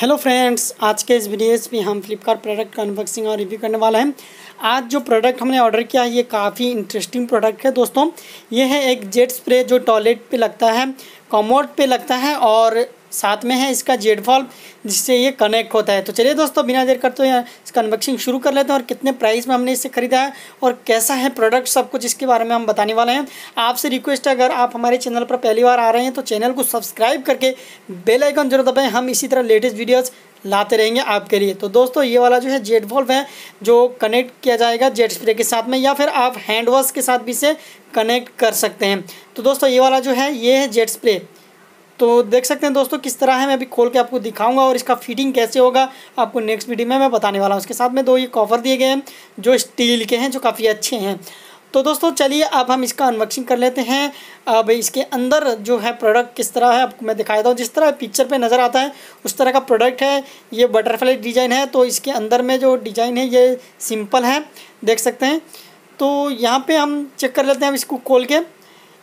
Hello friends आज के इस वीडियो में हम फ्लिपकार्ट प्रोडक्ट का अनबॉक्सिंग और रिव्यू करने वाला हैं। आज जो प्रोडक्ट हमने ऑर्डर किया है ये काफ़ी इंटरेस्टिंग प्रोडक्ट है दोस्तों। ये है एक जेट स्प्रे जो टॉयलेट पे लगता है कॉमोड पे लगता है और साथ में है इसका जेड वॉल्व जिससे ये कनेक्ट होता है। तो चलिए दोस्तों, बिना देर करते हैं इसका अनबॉक्सिंग शुरू कर लेते हैं और कितने प्राइस में हमने इसे ख़रीदा है और कैसा है प्रोडक्ट सब कुछ इसके बारे में हम बताने वाले हैं। आपसे रिक्वेस्ट है, अगर आप हमारे चैनल पर पहली बार आ रहे हैं तो चैनल को सब्सक्राइब करके बेलाइकन ज़रूर दबाएँ। हम इसी तरह लेटेस्ट वीडियोज़ लाते रहेंगे आपके लिए। तो दोस्तों, ये वाला जो है जेट वॉल्व है, जो कनेक्ट किया जाएगा जेट स्प्रे के साथ में, या फिर आप हैंड वॉश के साथ भी इसे कनेक्ट कर सकते हैं। तो दोस्तों, ये वाला जो है, ये है जेट स्प्रे तो देख सकते हैं दोस्तों किस तरह है, मैं अभी खोल के आपको दिखाऊँगा और इसका फिटिंग कैसे होगा, आपको नेक्स्ट वीडियो में मैं बताने वाला हूँ। उसके साथ में दो ये कॉफर दिए गए हैं, जो स्टील के हैं, जो काफ़ी अच्छे हैं। तो दोस्तों चलिए अब हम इसका अनबॉक्सिंग कर लेते हैं। अब इसके अंदर जो है प्रोडक्ट किस तरह है, आपको मैं दिखा देता हूँ। जिस तरह पिक्चर पे नज़र आता है, उस तरह का प्रोडक्ट है। ये बटरफ्लाई डिज़ाइन है तो इसके अंदर में जो डिज़ाइन है, ये सिंपल है, देख सकते हैं। तो यहाँ पे हम चेक कर लेते हैं, अब इसको खोल के।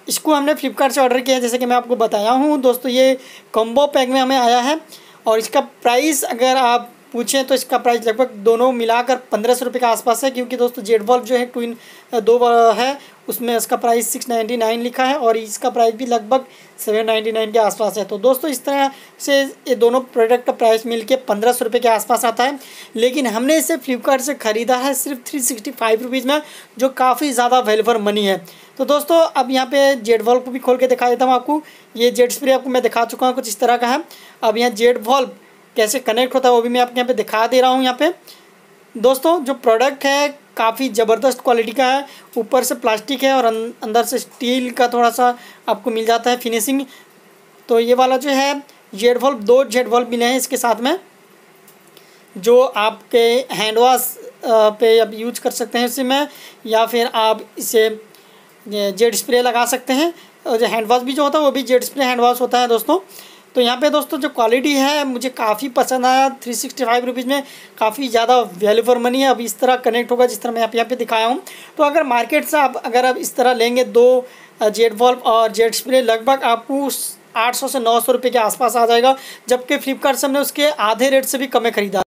इसको हमने फ्लिपकार्ट से ऑर्डर किया जैसे कि मैं आपको बताया हूँ। दोस्तों, ये कॉम्बो पैक में हमें आया है और इसका प्राइस अगर आप पूछें तो इसका प्राइस लगभग दोनों मिलाकर पंद्रह सौ रुपये के आसपास है, क्योंकि दोस्तों जेड बल्ब जो है ट्विन दो है, उसमें इसका प्राइस सिक्स नाइन्टी नाइन लिखा है और इसका प्राइस भी लगभग सेवन नाइन्टी नाइन के आसपास है। तो दोस्तों इस तरह से ये दोनों प्रोडक्ट का प्राइस मिल के पंद्रह सौ रुपये के आसपास आता है। लेकिन हमने इसे फ्लिपकार्ट से ख़रीदा है सिर्फ़ थ्री सिक्सटी फाइव रुपीज़ में, जो काफ़ी ज़्यादा वैल्यू फॉर मनी है। तो दोस्तों अब यहाँ पे जेड वॉल्व को भी खोल के दिखा देता हूँ आपको। ये जेड स्प्रे आपको मैं दिखा चुका हूँ, कुछ इस तरह का है। अब यहाँ जेड वॉल्व कैसे कनेक्ट होता है वो भी मैं आपके यहाँ पे दिखा दे रहा हूँ यहाँ पे। दोस्तों जो प्रोडक्ट है काफ़ी ज़बरदस्त क्वालिटी का है। ऊपर से प्लास्टिक है और अं-, अंदर से स्टील का थोड़ा सा आपको मिल जाता है फिनिशिंग तो ये वाला जो है जेड वॉल्व दो जेड वॉल्व मिले हैं इसके साथ में जो आपके हैंड वॉश पे अब यूज़ कर सकते हैं इसी में या फिर आप इसे जेड स्प्रे लगा सकते हैं। और जो हैंड वॉश भी जो होता है वो भी जेड स्प्रे हैंड वॉश होता है दोस्तों। तो यहाँ पे दोस्तों जो क्वालिटी है, मुझे काफ़ी पसंद आया। थ्री सिक्सटी फाइव रुपीज़ में काफ़ी ज़्यादा वैल्यू फॉर मनी है। अब इस तरह कनेक्ट होगा जिस तरह मैं आप यहाँ पे दिखाया हूँ। तो अगर मार्केट से आप अगर आप इस तरह लेंगे दो जेट बल्ब और जेट स्प्रे लगभग आपको आठ सौ से नौ सौ रुपये के आसपास आ जाएगा। जबकि फ्लिपकार्ट से हमने उसके आधे रेट से भी कमें खरीदा।